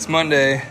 It's Monday.